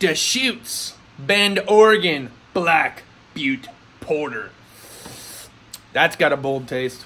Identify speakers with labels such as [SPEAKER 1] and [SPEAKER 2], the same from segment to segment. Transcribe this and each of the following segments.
[SPEAKER 1] Deschutes Bend, Oregon Black Butte Porter. That's got a bold taste.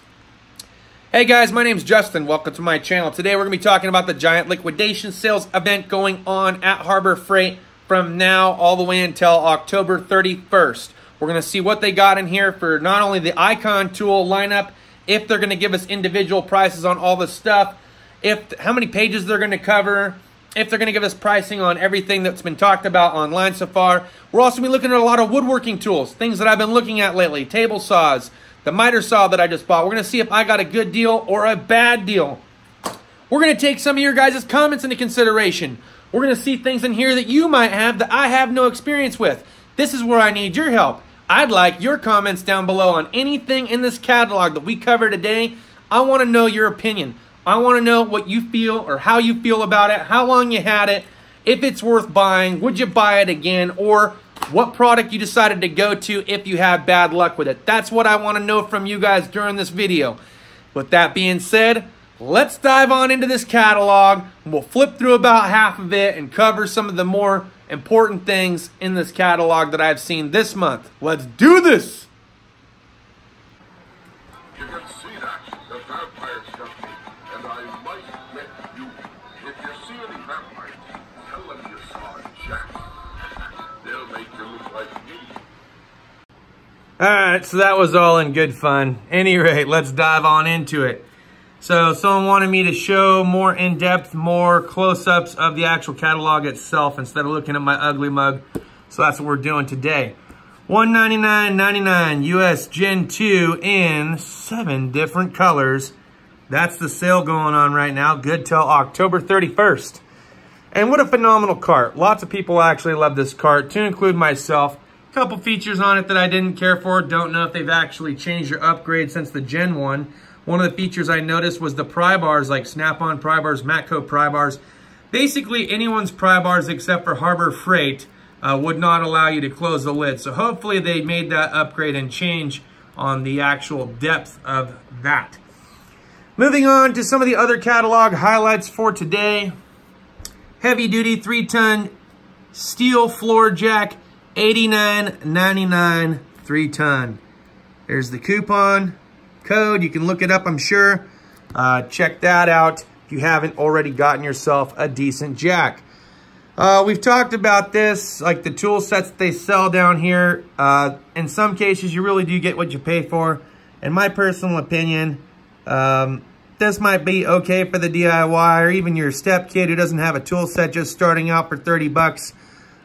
[SPEAKER 1] Hey guys, my name's Justin. Welcome to my channel. Today we're going to be talking about the giant liquidation sales event going on at Harbor Freight from now all the way until October 31st. We're going to see what they got in here for not only the Icon tool lineup, if they're going to give us individual prices on all the stuff, if how many pages they're going to cover, if they're going to give us pricing on everything that's been talked about online so far. We're also going to be looking at a lot of woodworking tools, things that I've been looking at lately, table saws, the miter saw that I just bought. We're going to see if I got a good deal or a bad deal. We're going to take some of your guys' comments into consideration. We're going to see things in here that you might have that I have no experience with. This is where I need your help. I'd like your comments down below on anything in this catalog that we cover today. I want to know your opinion. I want to know what you feel or how you feel about it, how long you had it, if it's worth buying, would you buy it again, or what product you decided to go to if you have bad luck with it. That's what I want to know from you guys during this video. With that being said, let's dive on into this catalog. We'll flip through about half of it and cover some of the more important things in this catalog that I've seen this month. Let's do this! Alright, so that was all in good fun. Any rate, let's dive on into it. So someone wanted me to show more in-depth, more close-ups of the actual catalog itself instead of looking at my ugly mug. So that's what we're doing today. $199.99 US Gen 2 in seven different colors. That's the sale going on right now. Good till October 31st. And what a phenomenal cart. Lots of people actually love this cart, to include myself. Couple features on it that I didn't care for. Don't know if they've actually changed or upgraded since the Gen 1. One of the features I noticed was the pry bars, like Snap-on pry bars, Matco pry bars. Basically, anyone's pry bars except for Harbor Freight uh, would not allow you to close the lid. So hopefully they made that upgrade and change on the actual depth of that. Moving on to some of the other catalog highlights for today. Heavy duty three ton steel floor jack, $89.99 three ton. There's the coupon code. You can look it up, I'm sure. Uh, check that out if you haven't already gotten yourself a decent jack. Uh, we've talked about this, like the tool sets they sell down here. Uh, in some cases, you really do get what you pay for. In my personal opinion, um, this might be okay for the DIY or even your step kid who doesn't have a tool set just starting out for 30 bucks.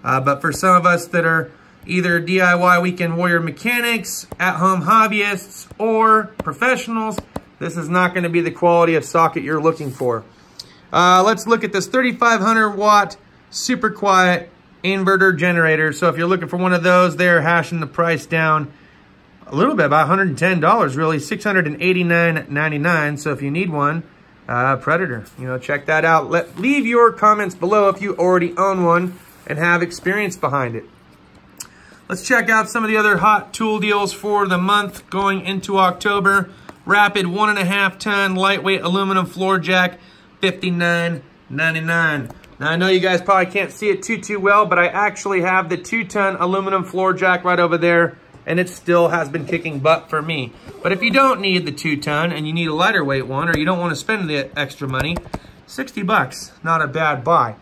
[SPEAKER 1] Uh, but for some of us that are either DIY weekend warrior mechanics, at-home hobbyists, or professionals, this is not going to be the quality of socket you're looking for. Uh, let's look at this 3500 watt super quiet inverter generator. So if you're looking for one of those, they're hashing the price down a little bit, about $110 really, $689.99. So if you need one, uh, Predator, you know, check that out. Let Leave your comments below if you already own one and have experience behind it. Let's check out some of the other hot tool deals for the month going into October. Rapid one and a half ton lightweight aluminum floor jack, $59.99. Now I know you guys probably can't see it too, too well, but I actually have the two ton aluminum floor jack right over there and it still has been kicking butt for me. But if you don't need the two ton and you need a lighter weight one or you don't want to spend the extra money, 60 bucks, not a bad buy.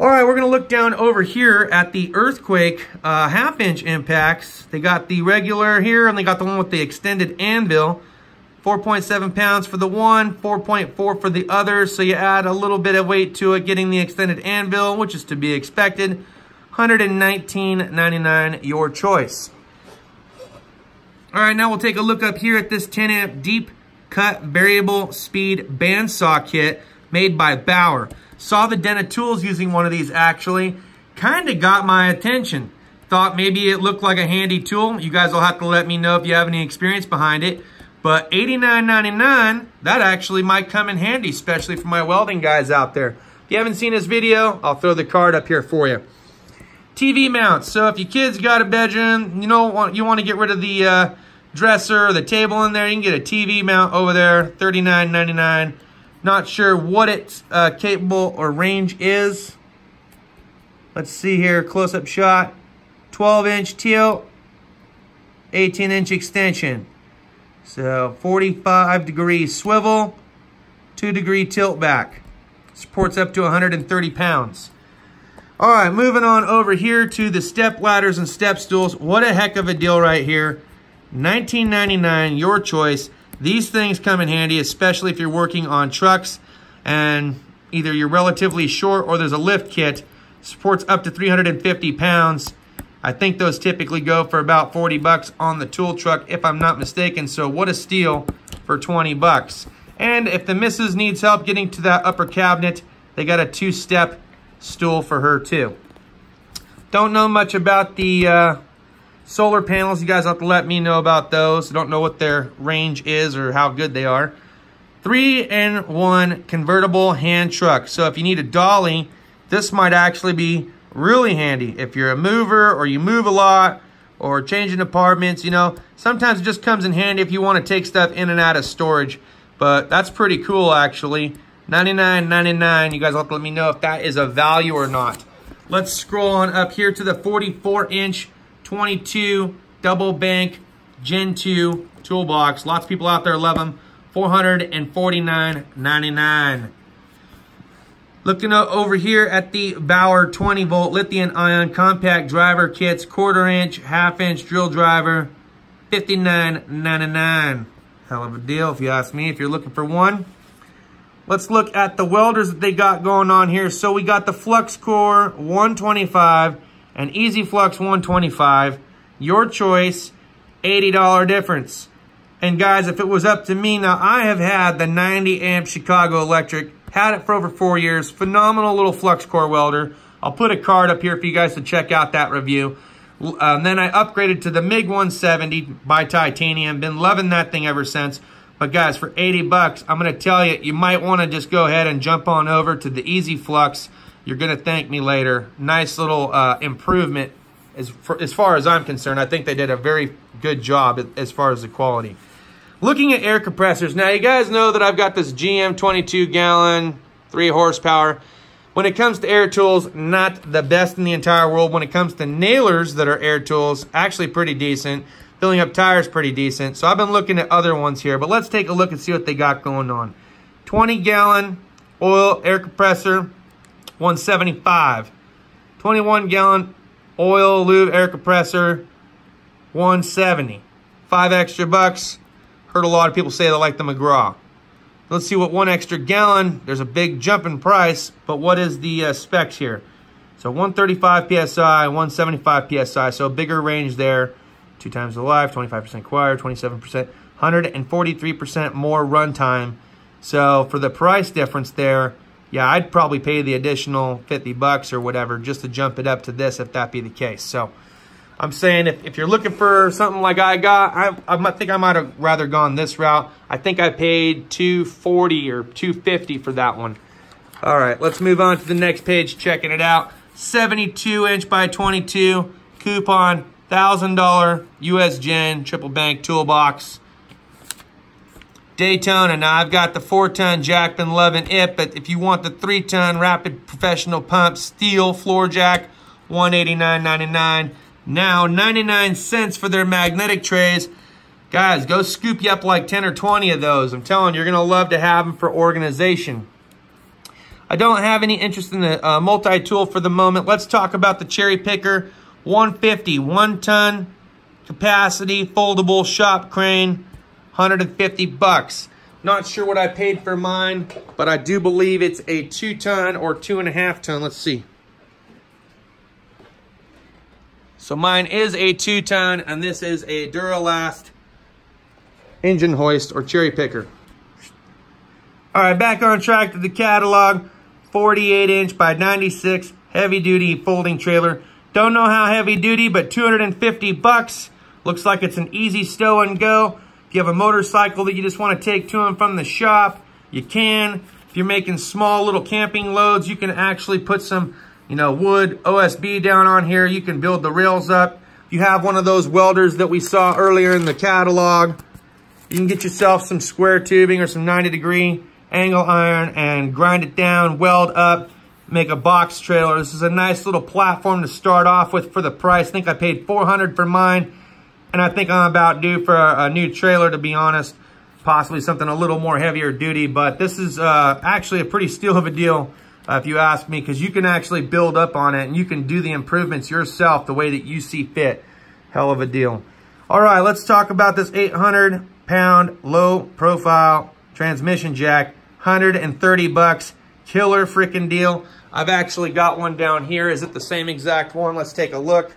[SPEAKER 1] All right, we're gonna look down over here at the Earthquake uh, half inch impacts. They got the regular here and they got the one with the extended anvil. 4.7 pounds for the one, 4.4 for the other. So you add a little bit of weight to it, getting the extended anvil, which is to be expected. 119.99, your choice. All right, now we'll take a look up here at this 10 amp deep cut variable speed bandsaw kit made by Bauer. Saw the Den of Tools using one of these actually. Kind of got my attention. Thought maybe it looked like a handy tool. You guys will have to let me know if you have any experience behind it. But $89.99, that actually might come in handy, especially for my welding guys out there. If you haven't seen this video, I'll throw the card up here for you. TV mounts. So if your kid's got a bedroom, you know what you want to get rid of the uh, dresser or the table in there, you can get a TV mount over there, $39.99. Not sure what its uh, capable or range is. Let's see here, close-up shot. 12 inch tilt, 18 inch extension. So 45 degree swivel, 2 degree tilt back. Supports up to 130 pounds. All right, moving on over here to the step ladders and step stools. What a heck of a deal right here. 19.99, your choice. These things come in handy, especially if you're working on trucks and either you're relatively short or there's a lift kit. Supports up to 350 pounds. I think those typically go for about 40 bucks on the tool truck, if I'm not mistaken. So what a steal for 20 bucks. And if the missus needs help getting to that upper cabinet, they got a two-step stool for her too. Don't know much about the uh, solar panels. You guys have to let me know about those. I Don't know what their range is or how good they are. Three and one convertible hand truck. So if you need a dolly, this might actually be really handy if you're a mover or you move a lot or changing apartments, you know. Sometimes it just comes in handy if you want to take stuff in and out of storage. But that's pretty cool, actually. $99.99. You guys have to let me know if that is a value or not. Let's scroll on up here to the 44-inch 22 double bank Gen 2 toolbox. Lots of people out there love them. $449.99. Looking over here at the Bauer 20 volt lithium ion compact driver kits, quarter inch, half inch drill driver, $59.99. Hell of a deal if you ask me, if you're looking for one. Let's look at the welders that they got going on here. So we got the Flux Core 125 and Easy Flux 125. Your choice, $80 difference. And guys, if it was up to me, now I have had the 90 amp Chicago Electric had it for over four years. Phenomenal little flux core welder. I'll put a card up here for you guys to check out that review. Um, then I upgraded to the MiG 170 by Titanium. Been loving that thing ever since. But guys, for 80 bucks, I'm going to tell you, you might want to just go ahead and jump on over to the Easy Flux. You're going to thank me later. Nice little uh, improvement as, for, as far as I'm concerned. I think they did a very good job as far as the quality. Looking at air compressors. Now, you guys know that I've got this GM 22 gallon, 3 horsepower. When it comes to air tools, not the best in the entire world. When it comes to nailers that are air tools, actually pretty decent. Filling up tires, pretty decent. So I've been looking at other ones here, but let's take a look and see what they got going on. 20 gallon oil air compressor, 175. 21 gallon oil lube air compressor, 170. Five extra bucks, Heard a lot of people say they like the McGraw. Let's see what one extra gallon, there's a big jump in price, but what is the uh, specs here? So 135 PSI, 175 PSI, so bigger range there. Two times the life, 25% quiet, 27%, 143% more runtime. So for the price difference there, yeah, I'd probably pay the additional 50 bucks or whatever just to jump it up to this if that be the case. So I'm saying if, if you're looking for something like I got, I, I think I might have rather gone this route. I think I paid 240 or 250 for that one. All right, let's move on to the next page, checking it out. 72 inch by 22 coupon, $1,000 US Gen triple bank toolbox. Daytona. Now I've got the four ton jack, been loving it, but if you want the three ton rapid professional pump steel floor jack, 189.99. Now, 99 cents for their magnetic trays. Guys, go scoop you up like 10 or 20 of those. I'm telling you, you're going to love to have them for organization. I don't have any interest in the uh, multi-tool for the moment. Let's talk about the Cherry Picker 150, one-ton capacity, foldable shop crane, 150 bucks. Not sure what I paid for mine, but I do believe it's a two-ton or two-and-a-half-ton. Let's see. So mine is a two-ton, and this is a Duralast engine hoist or cherry picker. All right, back on track to the catalog. 48 inch by 96 heavy duty folding trailer. Don't know how heavy duty, but 250 bucks. Looks like it's an easy stow and go. If you have a motorcycle that you just want to take to and from the shop, you can. If you're making small little camping loads, you can actually put some you know, wood OSB down on here. You can build the rails up. You have one of those welders that we saw earlier in the catalog. You can get yourself some square tubing or some 90 degree angle iron and grind it down, weld up. make a box trailer. This is a nice little platform to start off with for the price. I think I paid 400 for mine, and I think I'm about due for a, new trailer, to be honest. Possibly something a little more heavier duty, but this is uh, actually a pretty steal of a deal, uh, if you ask me, because you can actually build up on it, and you can do the improvements yourself the way that you see fit. Hell of a deal. All right, let's talk about this 800 pound low profile transmission jack. 130 bucks. Killer freaking deal. I've actually got one down here. Is it the same exact one? Let's take a look.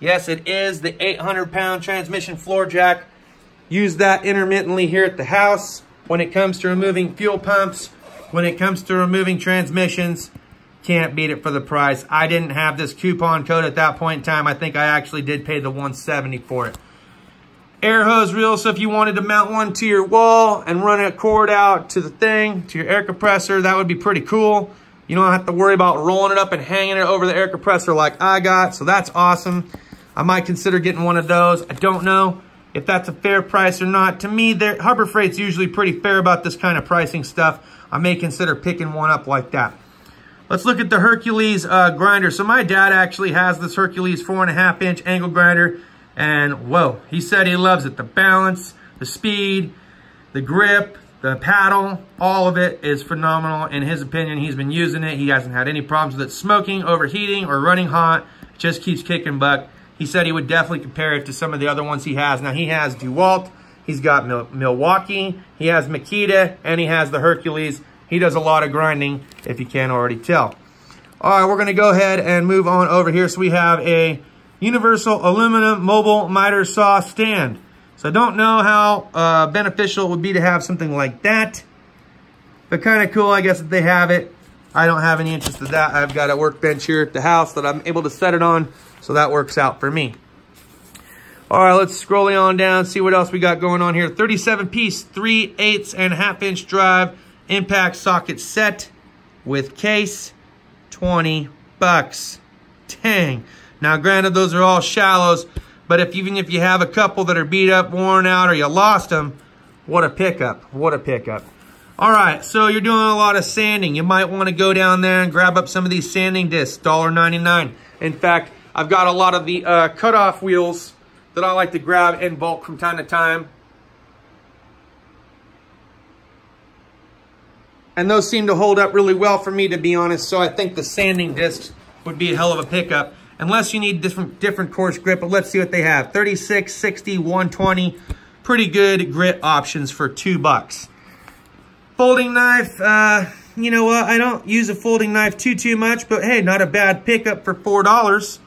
[SPEAKER 1] Yes, it is the 800 pound transmission floor jack. Use that intermittently here at the house when it comes to removing fuel pumps, when it comes to removing transmissions. Can't beat it for the price. I didn't have this coupon code at that point in time. I think I actually did pay the 170 for it. Air hose reel, so if you wanted to mount one to your wall and run a cord out to the thing, to your air compressor, that would be pretty cool. You don't have to worry about rolling it up and hanging it over the air compressor like I got, so that's awesome. I might consider getting one of those. I don't know if that's a fair price or not. To me, Harbor Freight's usually pretty fair about this kind of pricing stuff. I may consider picking one up like that. Let's look at the Hercules uh, grinder. So my dad actually has this Hercules four and a half inch angle grinder. And whoa, he said he loves it. The balance, the speed, the grip, the paddle, all of it is phenomenal. In his opinion, he's been using it. He hasn't had any problems with it smoking, overheating, or running hot. It just keeps kicking butt. He said he would definitely compare it to some of the other ones he has. Now, he has DeWalt, he's got Mil Milwaukee, he has Makita, and he has the Hercules. He does a lot of grinding, if you can't already tell. All right, we're going to go ahead and move on over here. So we have a universal aluminum mobile miter saw stand. So I don't know how uh, beneficial it would be to have something like that. But kind of cool, I guess, that they have it. I don't have any interest in that. I've got a workbench here at the house that I'm able to set it on. So that works out for me. All right, let's scroll on down, see what else we got going on here. 37 piece, 3 eighths and a half inch drive, impact socket set with case, 20 bucks. Dang. Now, granted, those are all shallows, but if even if you have a couple that are beat up, worn out, or you lost them, what a pickup. What a pickup. All right, so you're doing a lot of sanding. You might want to go down there and grab up some of these sanding discs, $1.99. In fact, I've got a lot of the uh, cutoff wheels that I like to grab in bulk from time to time. And those seem to hold up really well for me, to be honest. So I think the sanding discs would be a hell of a pickup unless you need different, different coarse grip. But let's see what they have. 36, 60, 120. Pretty good grit options for two bucks. Folding knife, uh, you know what? I don't use a folding knife too, too much, but hey, not a bad pickup for $4.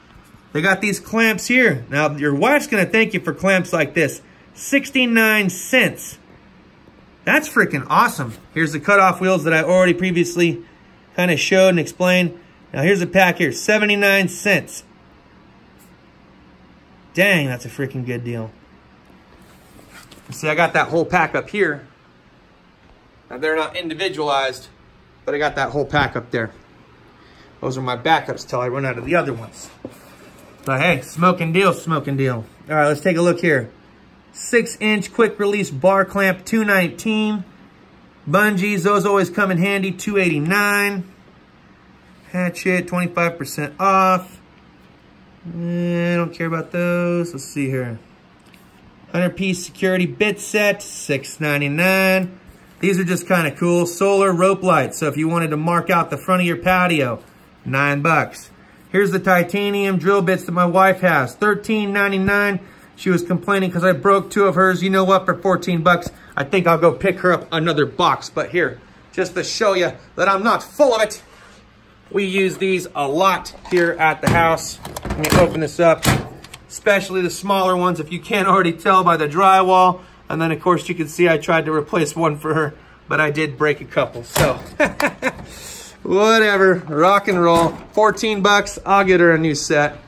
[SPEAKER 1] They got these clamps here. Now, your wife's going to thank you for clamps like this. 69 cents. That's freaking awesome. Here's the cutoff wheels that I already previously kind of showed and explained. Now here's a pack here, 79 cents. Dang, that's a freaking good deal. See, I got that whole pack up here. Now they're not individualized, but I got that whole pack up there. Those are my backups till I run out of the other ones. But hey, smoking deal, smoking deal. All right, let's take a look here. Six inch quick release bar clamp, 219. Bungees, those always come in handy, 289. Hatchet, 25% off. Eh, I don't care about those. Let's see here. 100 piece security bit set, 6.99. These are just kind of cool. Solar rope lights. So if you wanted to mark out the front of your patio, nine bucks. Here's the titanium drill bits that my wife has, 13.99. She was complaining because I broke two of hers. You know what? For 14 bucks, I think I'll go pick her up another box. But here, just to show you that I'm not full of it, we use these a lot here at the house. Let me open this up, especially the smaller ones, if you can't already tell by the drywall. And then, of course, you can see I tried to replace one for her, but I did break a couple. So, whatever, rock and roll. 14 bucks, I'll get her a new set.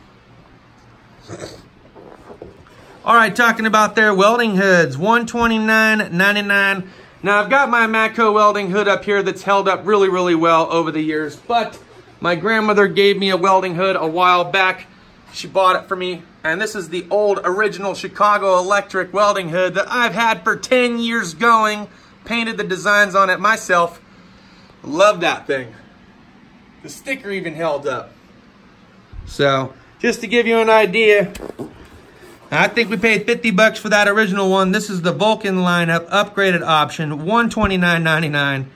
[SPEAKER 1] All right, talking about their welding hoods, 129.99. Now, I've got my Matco welding hood up here that's held up really, really well over the years, but my grandmother gave me a welding hood a while back. She bought it for me. And this is the old original Chicago Electric welding hood that I've had for 10 years going. Painted the designs on it myself. Love that thing. The sticker even held up. So, just to give you an idea, I think we paid 50 bucks for that original one. This is the Vulcan lineup, upgraded option, $129.99.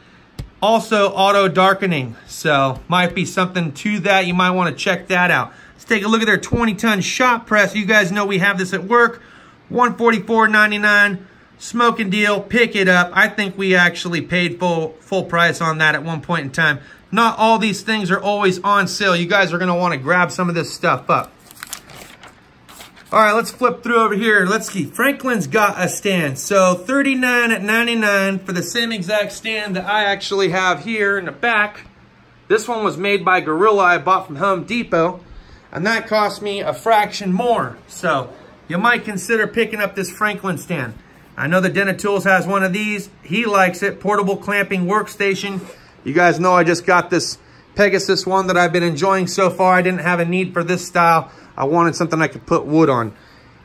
[SPEAKER 1] Also auto darkening, so might be something to that. You might want to check that out. Let's take a look at their 20 ton shop press. You guys know we have this at work. $144.99 smoking deal. Pick it up. I think we actually paid full full price on that at one point in time. Not all these things are always on sale. You guys are going to want to grab some of this stuff up. All right, let's flip through over here. Let's see. Franklin's got a stand. So 39 at 99 for the same exact stand that I actually have here in the back. This one was made by Gorilla. I bought from Home Depot. And that cost me a fraction more. So you might consider picking up this Franklin stand. I know the Den of Tools has one of these. He likes it. Portable clamping workstation. You guys know I just got this Pegasus one that I've been enjoying so far. I didn't have a need for this style. I wanted something I could put wood on.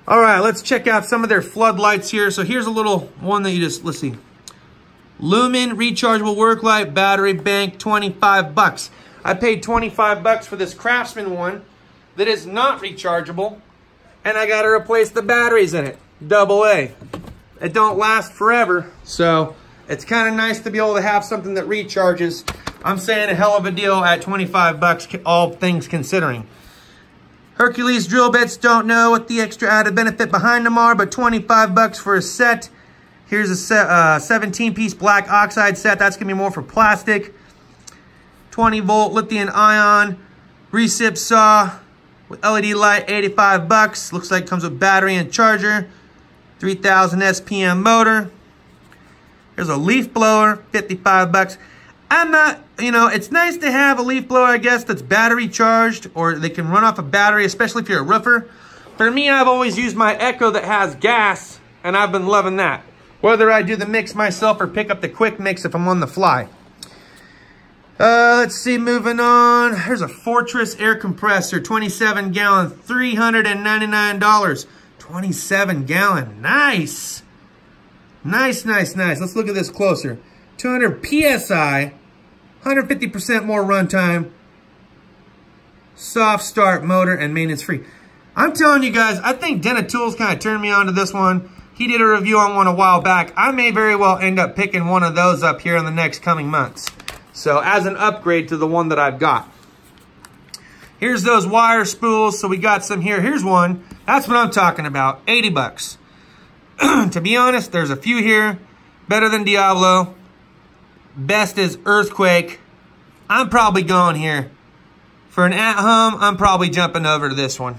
[SPEAKER 1] All right, let's check out some of their floodlights here. So here's a little one that you just, let's see. Lumen rechargeable work light battery bank, 25 bucks. I paid 25 bucks for this Craftsman one that is not rechargeable. And I got to replace the batteries in it. Double A. It don't last forever. So it's kind of nice to be able to have something that recharges. I'm saying a hell of a deal at 25 bucks, all things considering. Hercules drill bits, don't know what the extra added benefit behind them are, but 25 bucks for a set. Here's a uh, 17 piece black oxide set. That's gonna be more for plastic. 20 volt lithium ion recip saw with LED light, 85 bucks. Looks like comes with battery and charger. 3000 SPM motor. Here's a leaf blower, 55 bucks. I'm not, you know, it's nice to have a leaf blower, I guess, that's battery charged or they can run off a battery, especially if you're a roofer. For me, I've always used my Echo that has gas, and I've been loving that. Whether I do the mix myself or pick up the quick mix if I'm on the fly. Uh, let's see, moving on. Here's a Fortress air compressor, 27 gallon, $399. 27 gallon, nice. Nice, nice, nice. Let's look at this closer. 200 PSI, 150% more runtime, soft start motor, and maintenance free. I'm telling you guys, I think Den of Tools kind of turned me on to this one. He did a review on one a while back. I may very well end up picking one of those up here in the next coming months. So as an upgrade to the one that I've got. Here's those wire spools. So we got some here. Here's one. That's what I'm talking about. 80 bucks. to be honest, there's a few here. Better than Diablo. Best is Earthquake. I'm probably going here. For an at-home, I'm probably jumping over to this one.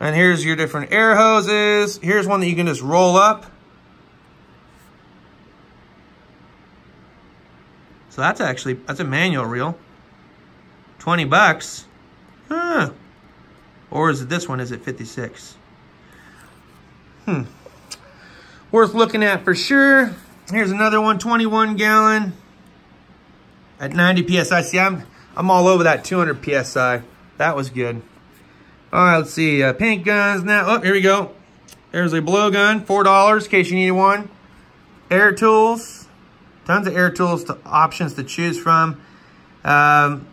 [SPEAKER 1] And here's your different air hoses. Here's one that you can just roll up. So that's actually, that's a manual reel. 20 bucks. Huh. Or is it this one? Is it 56? Worth looking at for sure. Here's another one, 21 gallon at 90 PSI. See, I'm, I'm all over that 200 PSI. That was good. All right, let's see. Uh, paint guns now. Oh, here we go. There's a blowgun, $4 in case you need one. Air tools. Tons of air tools to, options to choose from. Um,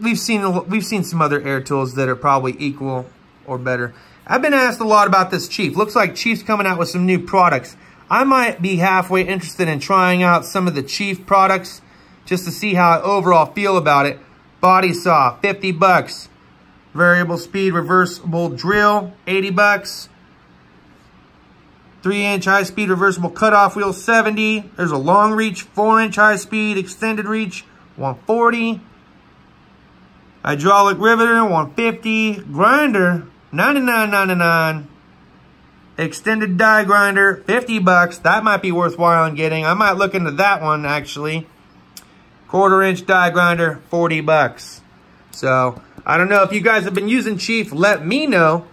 [SPEAKER 1] we've seen we've seen some other air tools that are probably equal or better. I've been asked a lot about this Chief. Looks like Chief's coming out with some new products. I might be halfway interested in trying out some of the Chief products just to see how I overall feel about it. Body saw, 50 bucks. Variable speed reversible drill, 80 bucks. 3 inch high speed reversible cutoff wheel, 70. There's a long reach, 4 inch high speed extended reach, 140. Hydraulic riveter, 150. Grinder, 99.99. Extended die grinder, 50 bucks. That might be worthwhile in getting. I might look into that one, actually. Quarter inch die grinder, 40 bucks. So, I don't know if you guys have been using Chief, let me know.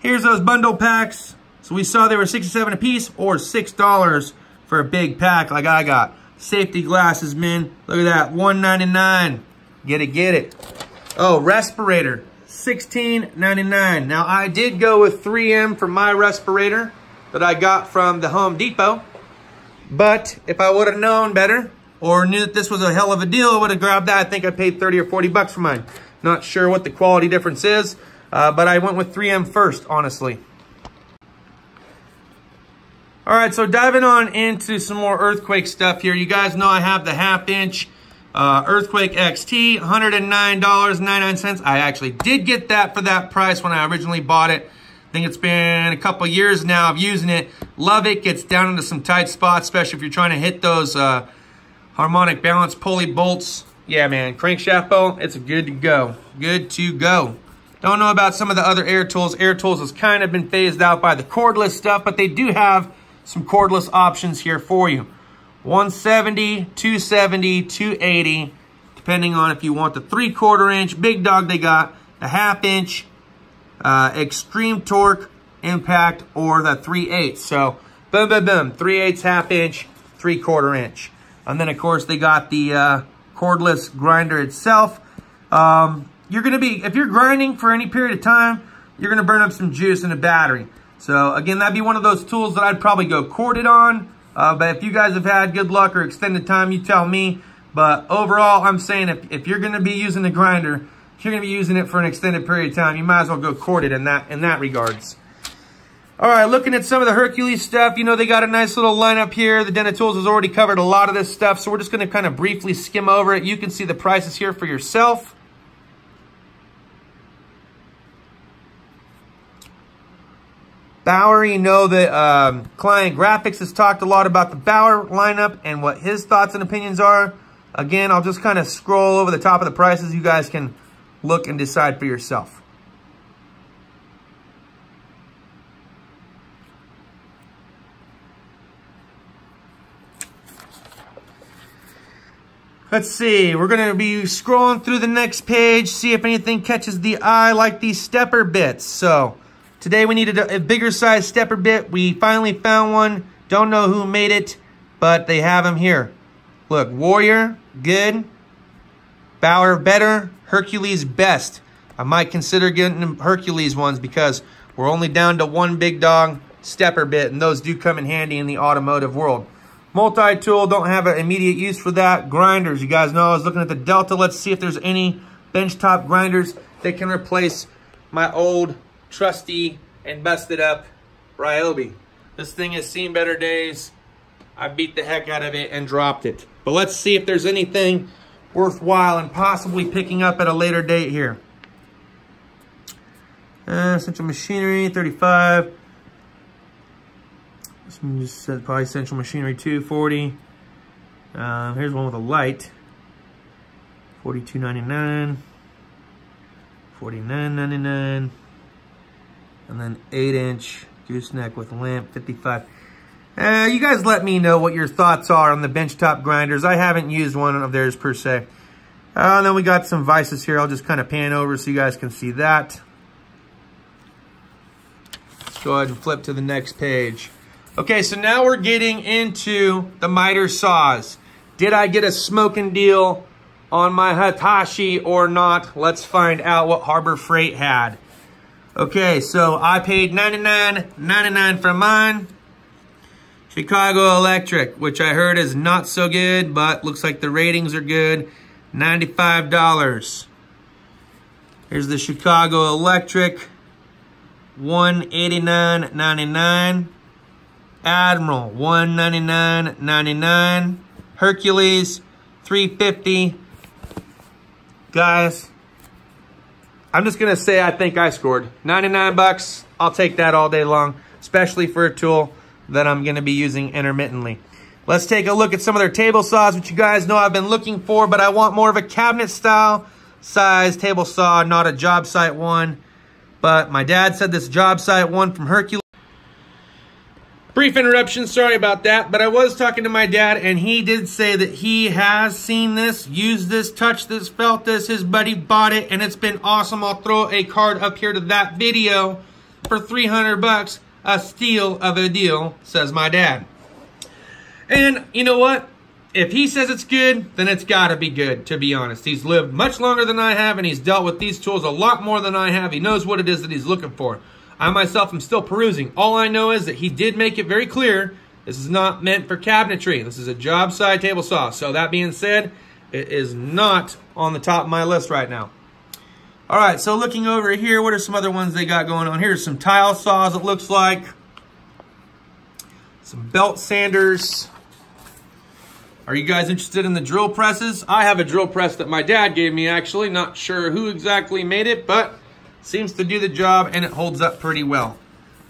[SPEAKER 1] Here's those bundle packs. So we saw they were 67 a piece or $6 for a big pack like I got. Safety glasses, man. Look at that, 199 Get it, get it. Oh, respirator. $16.99. Now, I did go with 3M for my respirator that I got from the Home Depot. But if I would have known better, or knew that this was a hell of a deal, I would have grabbed that. I think I paid 30 or 40 bucks for mine. Not sure what the quality difference is, uh, but I went with 3M first, honestly. All right, so diving on into some more Earthquake stuff here. You guys know I have the half inch uh, Earthquake XT, $109.99. I actually did get that for that price when I originally bought it. I think it's been a couple years now of using it. Love it. Gets down into some tight spots, especially if you're trying to hit those uh, harmonic balance pulley bolts. Yeah, man, crankshaft bolt, it's good to go. Good to go. Don't know about some of the other air tools. Air tools has kind of been phased out by the cordless stuff, but they do have some cordless options here for you. 170, 270, 280, depending on if you want the three quarter inch, big dog they got, the half inch, uh, extreme torque, impact, or the 3 8 So, boom, boom, boom, 3 8 half inch, 3 quarter inch. And then, of course, they got the uh, cordless grinder itself. Um, you're to be, if you're grinding for any period of time, you're to burn up some juice in the battery. So again, that'd be one of those tools that I'd probably go corded on. Uh, but if you guys have had good luck or extended time, you tell me. But overall, I'm saying if, if you're going to be using the grinder, if you're going to be using it for an extended period of time, you might as well go corded in that in that regards. All right, looking at some of the Hercules stuff, you know, they got a nice little lineup here. The Den of Tools has already covered a lot of this stuff, so we're just going to kind of briefly skim over it. You can see the prices here for yourself. Bauer, you know that um, Client Graphics has talked a lot about the Bauer lineup and what his thoughts and opinions are. Again, I'll just kind of scroll over the top of the prices. You guys can look and decide for yourself. Let's see, we're going to be scrolling through the next page, see if anything catches the eye like these stepper bits. So, Today we needed a, a bigger size stepper bit. We finally found one. Don't know who made it, but they have them here. Look, Warrior, good. Bauer, better. Hercules, best. I might consider getting Hercules ones because we're only down to one big dog stepper bit, and those do come in handy in the automotive world. Multi-tool, don't have an immediate use for that. Grinders, you guys know I was looking at the Delta. Let's see if there's any benchtop grinders that can replace my old trusty, and busted up Ryobi. This thing has seen better days. I beat the heck out of it and dropped it. But let's see if there's anything worthwhile and possibly picking up at a later date here. Uh, Central Machinery, 35. This one just said probably Central Machinery 240. Uh, here's one with a light. 42.99. 49.99 and then 8 inch gooseneck with lamp 55 uh, you guys let me know what your thoughts are on the benchtop grinders. I haven't used one of theirs per se. Uh, and then we got some vices here. I'll just kind of pan over so you guys can see that. Let's go ahead and flip to the next page. Okay so now we're getting into the miter saws. Did I get a smoking deal on my Hitachi or not? Let's find out what Harbor Freight had Okay, so I paid $99.99 for mine. Chicago Electric, which I heard is not so good, but looks like the ratings are good. $95. Here's the Chicago Electric. $189.99. Admiral, $199.99. Hercules, 350. Guys, I'm just going to say I think I scored. 99 bucks, I'll take that all day long, especially for a tool that I'm going to be using intermittently. Let's take a look at some of their table saws, which you guys know I've been looking for, but I want more of a cabinet style size table saw, not a job site one. But my dad said this job site one from Hercules Brief interruption, sorry about that, but I was talking to my dad and he did say that he has seen this, used this, touched this, felt this, his buddy bought it and it's been awesome. I'll throw a card up here to that video for 300 bucks, a steal of a deal, says my dad. And you know what? If he says it's good, then it's got to be good, to be honest. He's lived much longer than I have, and he's dealt with these tools a lot more than I have. He knows what it is that he's looking for. I myself am still perusing. All I know is that he did make it very clear This is not meant for cabinetry. This is a job side table saw. So that being said, it is not on the top of my list right now. All right, so looking over here, what are some other ones they got going on? Here's some tile saws, it looks like. Some belt sanders. Are you guys interested in the drill presses? I have a drill press that my dad gave me, actually. Not sure who exactly made it, but seems to do the job, and it holds up pretty well.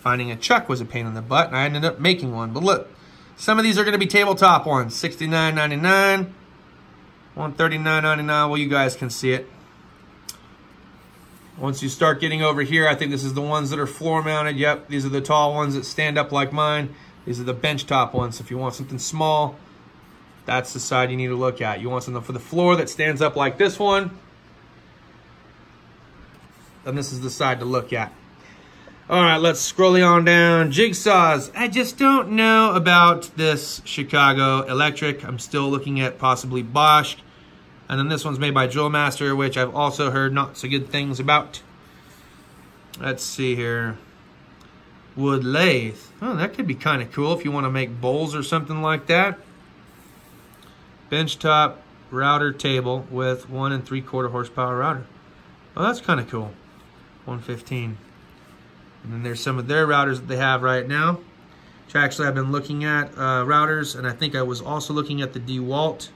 [SPEAKER 1] Finding a chuck was a pain in the butt, and I ended up making one. But look, some of these are going to be tabletop ones. $69.99, $139.99. Well, you guys can see it. Once you start getting over here, I think this is the ones that are floor mounted. Yep, these are the tall ones that stand up like mine. These are the bench top ones. If you want something small, that's the side you need to look at. You want something for the floor that stands up like this one. And this is the side to look at. All right, let's scroll on down. Jigsaws. I just don't know about this Chicago Electric. I'm still looking at possibly Bosch. And then this one's made by Drill Master, which I've also heard not so good things about. Let's see here. Wood lathe. Oh, that could be kind of cool if you want to make bowls or something like that. Benchtop router table with one and three quarter horsepower router. Oh, that's kind of cool. 115. And then there's some of their routers that they have right now. Which actually I've been looking at uh, routers, and I think I was also looking at the DeWalt.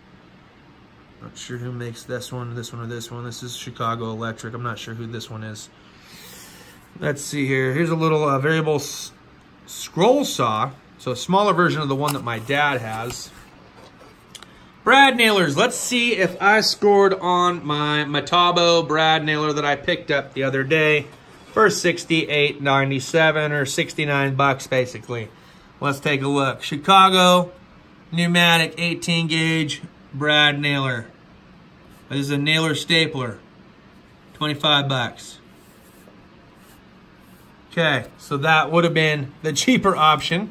[SPEAKER 1] Not sure who makes this one, this one, or this one. This is Chicago Electric. I'm not sure who this one is. Let's see here. Here's a little uh, variable scroll saw. So a smaller version of the one that my dad has. Brad nailers. Let's see if I scored on my Metabo brad nailer that I picked up the other day for 68.97 or 69 bucks basically. Let's take a look. Chicago pneumatic 18 gauge brad nailer. This is a nailer stapler. 25 bucks. Okay, so that would have been the cheaper option.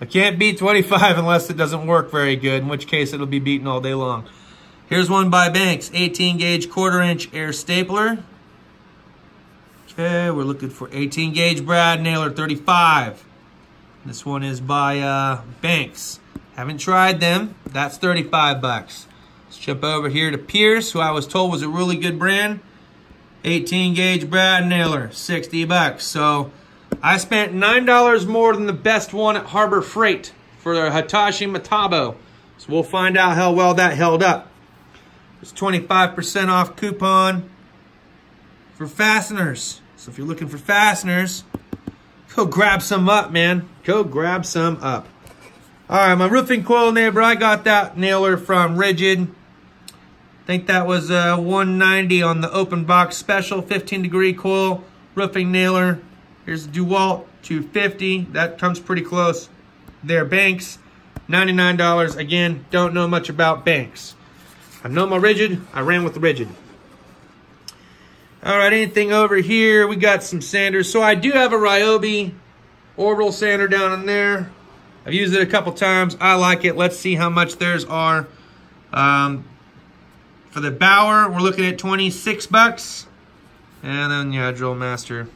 [SPEAKER 1] I can't beat 25 unless it doesn't work very good, in which case it'll be beaten all day long. Here's one by Banks, 18 gauge quarter inch air stapler. Okay, we're looking for 18 gauge Brad Nailer 35. This one is by uh, Banks. Haven't tried them. That's 35 bucks. Let's jump over here to Pierce, who I was told was a really good brand. 18 gauge Brad Nailer, 60 bucks. So I spent $9 more than the best one at Harbor Freight for the Hitachi Metabo. So we'll find out how well that held up. It's 25% off coupon for fasteners. So if you're looking for fasteners, go grab some up, man. Go grab some up. All right, my roofing coil neighbor, I got that nailer from Ridgid. I think that was uh, 190 on the open box special, 15 degree coil roofing nailer. Here's DeWalt 250. That comes pretty close. There, Banks, $99. Again, don't know much about Banks. I know my Ridgid. I ran with the Ridgid. All right, anything over here? We got some sanders. So I do have a Ryobi orbital sander down in there. I've used it a couple times. I like it. Let's see how much theirs are. Um, for the Bauer, we're looking at 26 bucks. And then, yeah, Drill Master.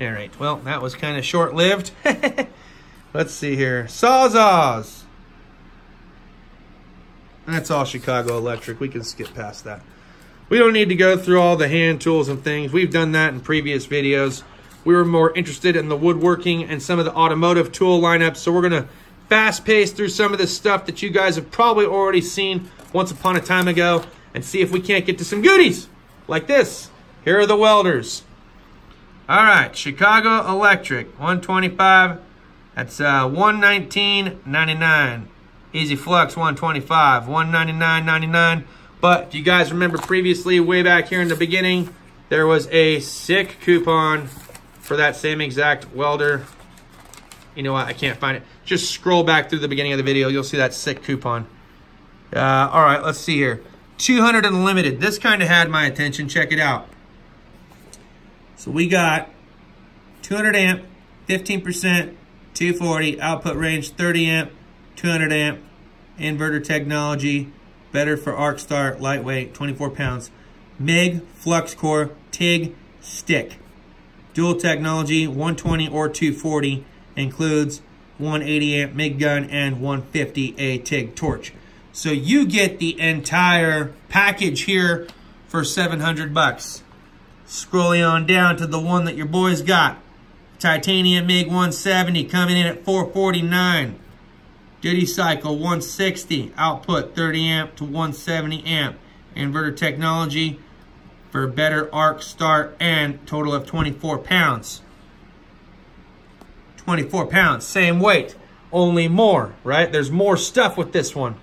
[SPEAKER 1] All right, well, that was kind of short-lived. Let's see here. Sawzalls. That's all Chicago Electric. We can skip past that. We don't need to go through all the hand tools and things. We've done that in previous videos. We were more interested in the woodworking and some of the automotive tool lineups. So we're going to fast pace through some of this stuff that you guys have probably already seen once upon a time ago and see if we can't get to some goodies like this. Here are the welders. All right, Chicago Electric, 125. That's uh, 119.99. Easy Flux, 125, 199.99. But if you guys remember previously, way back here in the beginning, there was a sick coupon for that same exact welder. You know what? I can't find it. Just scroll back through the beginning of the video. You'll see that sick coupon. Uh, all right, let's see here. 200 Unlimited. This kind of had my attention. Check it out. So we got 200 amp, 15%, 240, output range 30 amp, 200 amp, inverter technology, better for arc start, lightweight, 24 pounds. MIG, flux core, TIG, stick. Dual technology, 120 or 240, includes 180 amp MIG gun, and 150 A TIG torch. So you get the entire package here for 700 bucks. Scrolling on down to the one that your boys got. Titanium MiG 170 coming in at 449. Duty cycle 160. Output 30 amp to 170 amp. Inverter technology for better arc start and total of 24 pounds. 24 pounds, same weight, only more, right? There's more stuff with this one.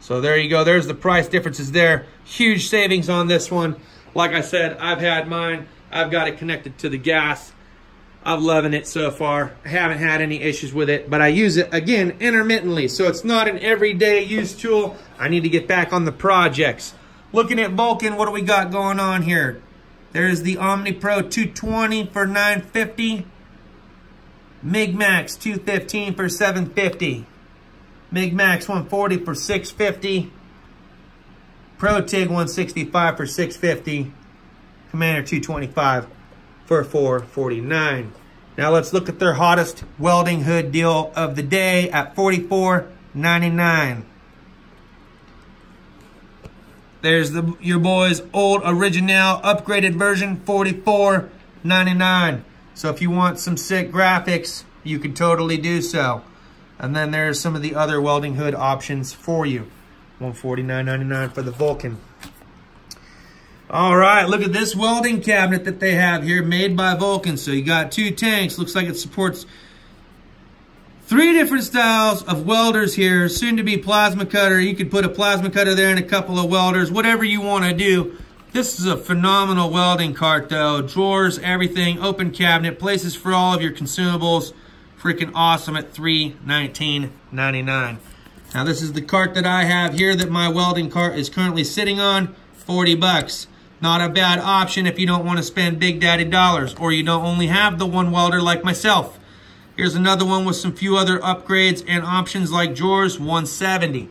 [SPEAKER 1] So there you go. There's the price differences there. Huge savings on this one. Like I said, I've had mine. I've got it connected to the gas. I'm loving it so far. I haven't had any issues with it, but I use it, again, intermittently. So it's not an everyday use tool. I need to get back on the projects. Looking at Vulcan, what do we got going on here? There's the Omni Pro 220 for 950. MIG Max 215 for 750. MIG Max 140 for 650. Pro TIG 165 for 650. Commander 225 for 449. Now let's look at their hottest welding hood deal of the day at 44.99. There's the your boy's old original upgraded version 44.99. So if you want some sick graphics, you can totally do so. And then there's some of the other welding hood options for you. 149.99 for the Vulcan. All right, look at this welding cabinet that they have here made by Vulcan. So you got two tanks. Looks like it supports three different styles of welders here. Soon to be plasma cutter. You could put a plasma cutter there and a couple of welders, whatever you want to do. This is a phenomenal welding cart though. Drawers, everything, open cabinet, places for all of your consumables. Freaking awesome at $319.99. Now this is the cart that I have here that my welding cart is currently sitting on. 40 bucks. Not a bad option if you don't want to spend big daddy dollars or you don't only have the one welder like myself. Here's another one with some few other upgrades and options like drawers, 170.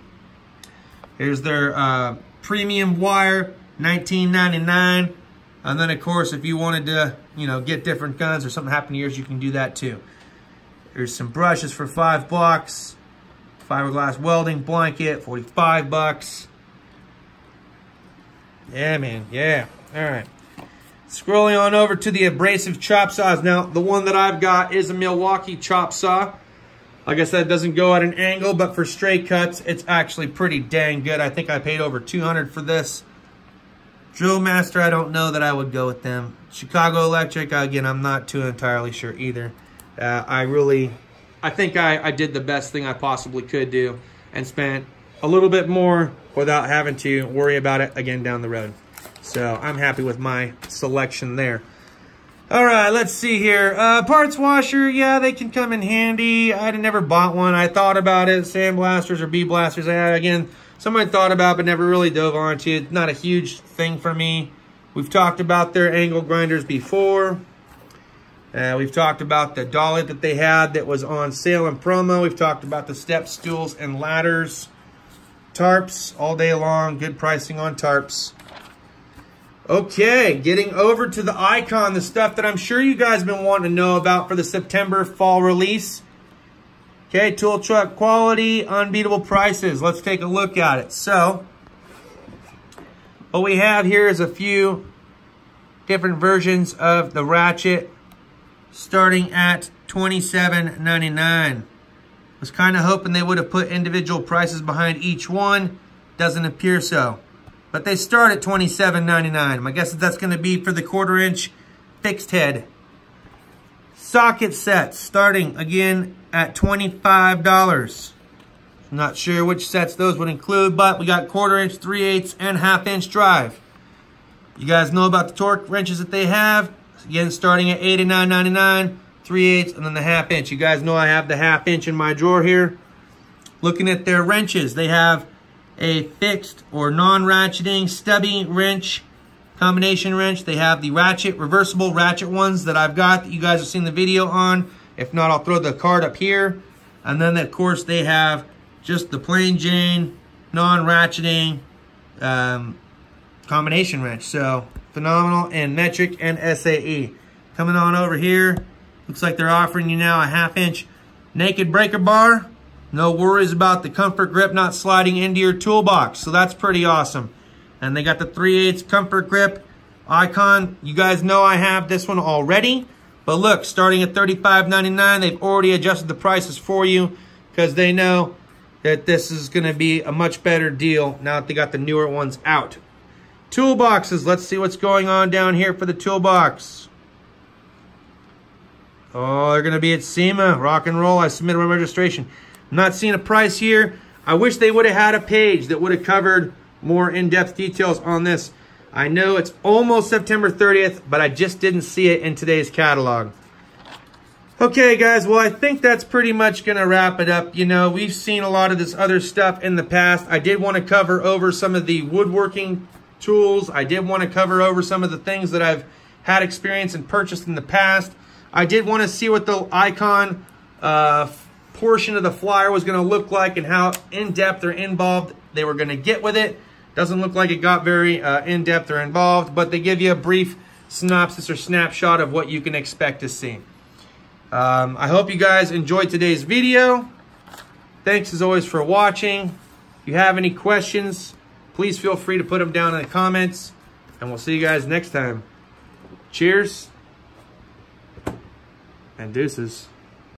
[SPEAKER 1] Here's their uh, premium wire, 19.99. And then, of course, if you wanted to, you know, get different guns or something happened to yours, you can do that too. Here's some brushes for five bucks. Fiberglass welding blanket, 45 bucks. Yeah, man, yeah. All right. Scrolling on over to the abrasive chop saws. Now, the one that I've got is a Milwaukee chop saw. Like I said, it doesn't go at an angle, but for straight cuts, it's actually pretty dang good. I think I paid over 200 for this. Drill Master, I don't know that I would go with them. Chicago Electric, again, I'm not too entirely sure either. Uh, I really, I think I, I did the best thing I possibly could do and spent a little bit more without having to worry about it again down the road. So I'm happy with my selection there. All right, let's see here. Uh, parts washer, yeah, they can come in handy. I'd never bought one. I thought about it, sandblasters or bead blasters. I, again, somebody thought about but never really dove onto it. Not a huge thing for me. We've talked about their angle grinders before. Uh, we've talked about the dolly that they had that was on sale and promo. We've talked about the step stools and ladders. Tarps all day long. Good pricing on tarps. Okay, getting over to the Icon, the stuff that I'm sure you guys have been wanting to know about for the September fall release. Okay, tool truck quality, unbeatable prices. Let's take a look at it. So, what we have here is a few different versions of the ratchet starting at $27.99. Was kind of hoping they would have put individual prices behind each one. Doesn't appear so. But they start at $27.99. My guess is that's going to be for the quarter inch fixed head. Socket sets starting again at $25. Not sure which sets those would include, but we got quarter inch, 3 eighths, and half inch drive. You guys know about the torque wrenches that they have. Again, starting at $89.99, 3 eighths, and then the half inch. You guys know I have the half inch in my drawer here. Looking at their wrenches, they have a fixed or non-ratcheting stubby wrench, combination wrench. They have the ratchet, reversible ratchet ones that I've got that you guys have seen the video on. If not, I'll throw the card up here. And then, of course, they have just the plain Jane, non-ratcheting um, combination wrench. So, phenomenal and metric and SAE. Coming on over here, looks like they're offering you now a half inch Naked breaker bar. No worries about the comfort grip not sliding into your toolbox. So that's pretty awesome. And they got the 3 8 comfort grip icon. You guys know I have this one already. But look, starting at $35.99, they've already adjusted the prices for you because they know that this is going to be a much better deal now that they got the newer ones out. Toolboxes. Let's see what's going on down here for the toolbox. Oh, they're going to be at SEMA. Rock and roll. I submitted my registration. I'm not seeing a price here. I wish they would have had a page that would have covered more in-depth details on this. I know it's almost September 30th, but I just didn't see it in today's catalog. Okay, guys, well, I think that's pretty much going to wrap it up. You know, we've seen a lot of this other stuff in the past. I did want to cover over some of the woodworking tools. I did want to cover over some of the things that I've had experience and purchased in the past. I did want to see what the icon uh, portion of the flyer was going to look like and how in-depth or involved they were going to get with it. Doesn't look like it got very uh, in-depth or involved, but they give you a brief synopsis or snapshot of what you can expect to see. Um, I hope you guys enjoyed today's video. Thanks as always for watching. If you have any questions, please feel free to put them down in the comments. And we'll see you guys next time. Cheers. And deuces.